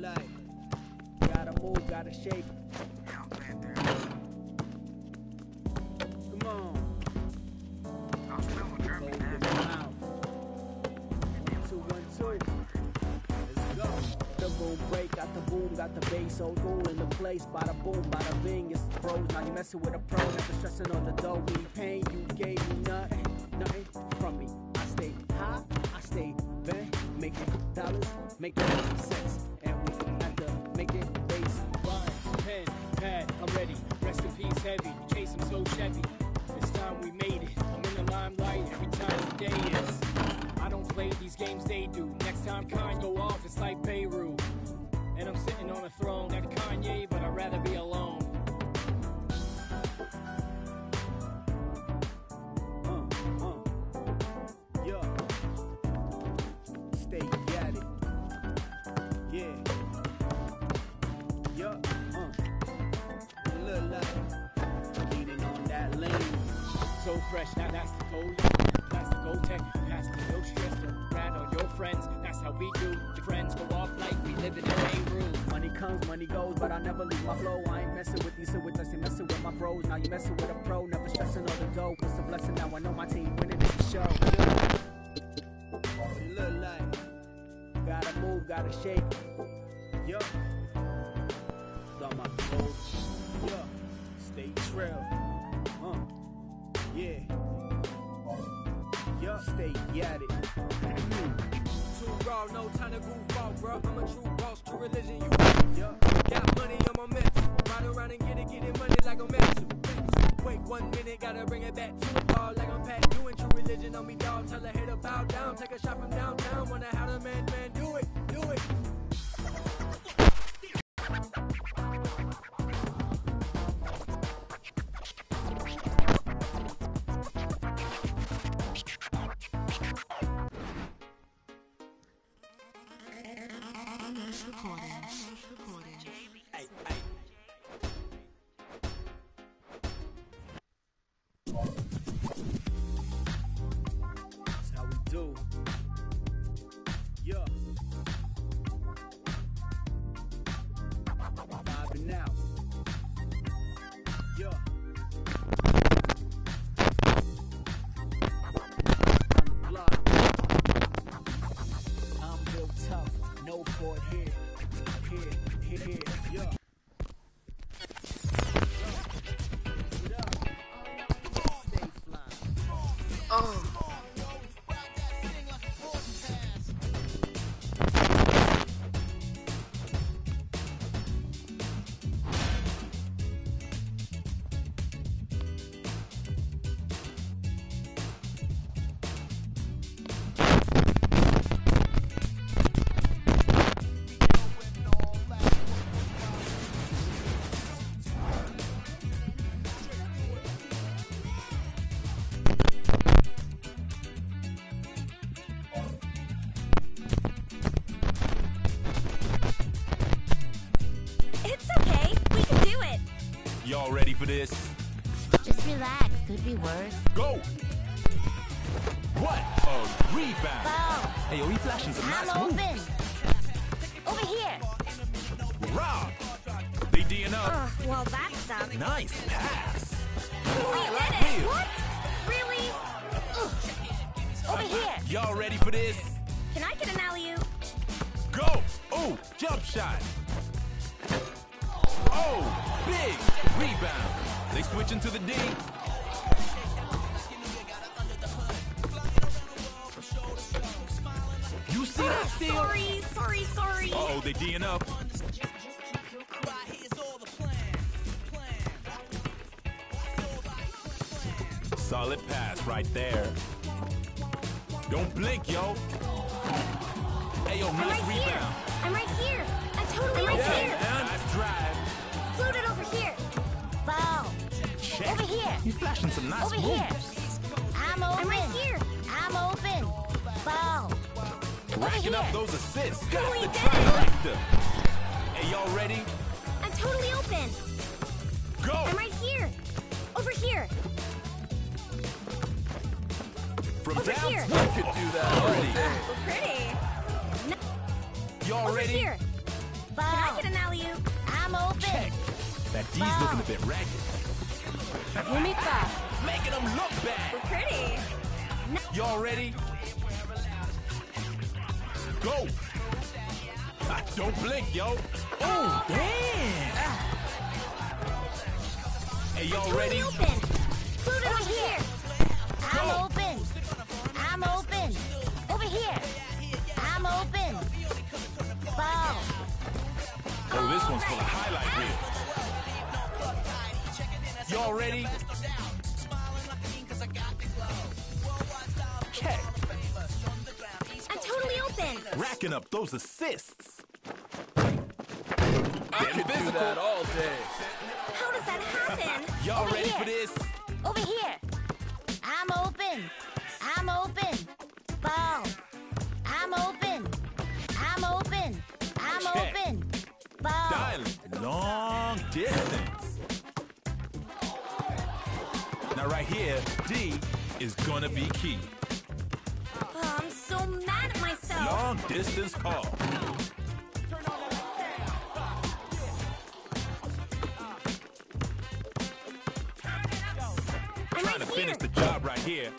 like? Gotta move, gotta shake. Come on. Close your mouth. One, two, one, two. Let's go. The boom break, got the boom, got the bass, old school in the place. Bada boom, bada bing, it's the pros. Now you messing with a pro, never stressing on the dough. We pain, you gave me nothing, nothing from me. I stay high, I stay bent, making dollars, making sense, Heavy. Chase, I'm so Chevy. This time we made it. I'm in the limelight every time the day is. I don't play these games they do. Next time Kanye go off, it's like Beirut. And I'm sitting on a throne like Kanye, but I'd rather be alone. Fresh, now that's the goal. That's the goal tech. Pass the no stress to rat on your friends. That's how we do. The friends go off like we live in a room. Money comes, money goes, but I never leave my flow. I ain't messing with these with us, ain't messing with my bros. Now you messing with a pro, never stressing on the dough. It's a blessing now. I know my team winning this show. Yeah. It look like gotta move, gotta shake. Yup. Got my clothes. Yeah. Stay trail. Yeah. Yup. Stay at it. Too raw, no time to goof off, bro. I'm a true boss, true religion, you Yup. got money on my do. Yeah. Vibing out. Yeah. On the block. I'm tough. No port here. Here, here, here. Yeah. Y'all ready for this? Just relax. Could be worse. Go! What a rebound! Wow. Hey, yo, he flashing some nice I'm moves. open. Over here. Rob! They D'ing up. Ugh, well, that sucks. Nice pass. We did it. What? Really? Ugh. Over here. Y'all ready for this? Can I get an alley oop? Go! Oh, jump shot. Oh, big rebound. They switching to the D. You see that oh, steal? Sorry, sorry, sorry. Uh-oh, they D'ing up. Solid pass right there. Don't blink, yo. Hey, yo, I'm nice right here. I'm right here. Check. Over here. He's flashing some nice Over moves. here. I'm open. I'm right here. I'm open. Foul. Racking here. up those assists. Got Totally the did trifecta. Hey, y'all ready? I'm totally open. Go! I'm right here. Over here. From over down. here. You could do that already. Oh, oh, pretty. Y'all Over ready? here. Can I get an alley oop? I'm open. Check. That D's Wow. looking a bit ragged. Making them look bad. We're Pretty. Y'all ready? Go! Don't blink, yo. Oh, damn! Hey, y'all ready? open. Boot it over here. I'm Go. open. I'm open. Over here. I'm open. Ball. Oh, this one's full of highlight reels. Y'all ready? Check. I'm totally open. Racking up those assists. I could do physical. that all day. How does that happen? Y'all Over ready here. for this? Over here. I'm open. I'm open. Ball. I'm open. I'm open. I'm Check. open. Ball. Dialing long distance. Right here, D is gonna be key. Oh, I'm so mad at myself. Long distance call. I'm Trying right to here. finish the job right here.